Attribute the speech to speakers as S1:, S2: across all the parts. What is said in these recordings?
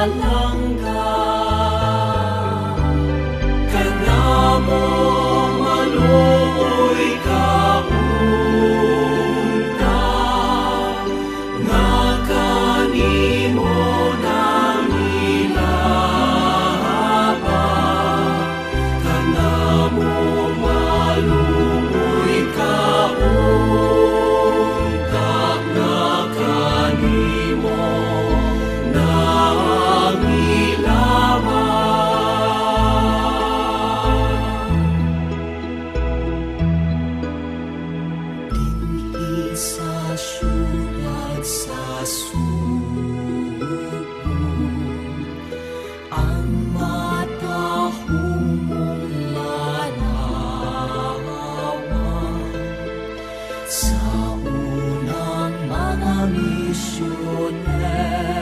S1: Allah. 不能。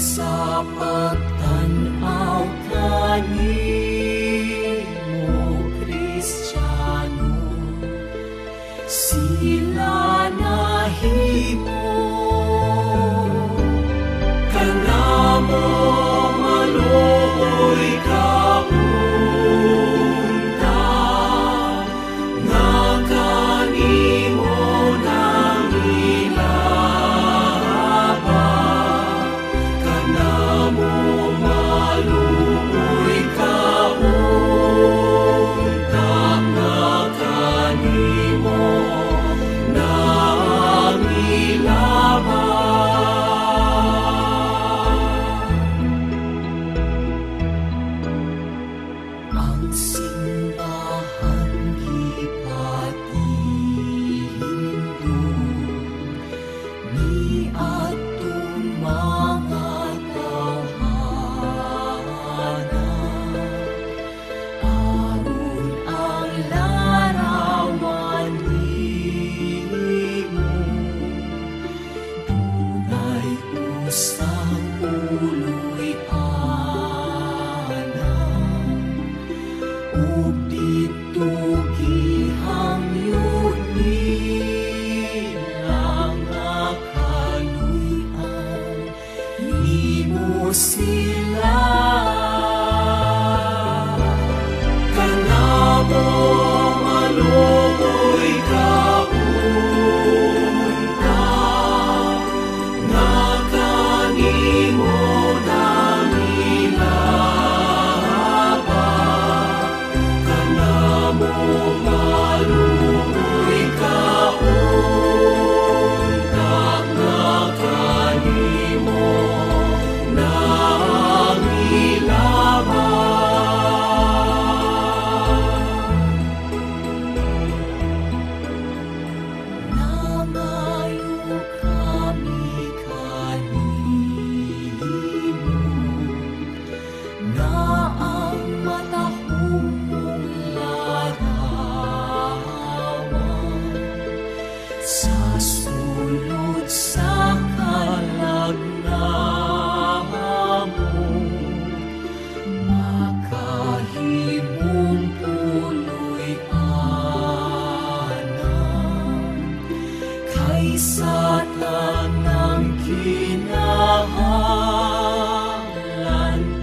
S1: Kaysa pagtanaw kanimo hope. isa't lang ang kinahalan,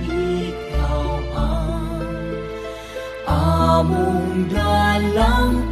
S1: ikaw ang among dalang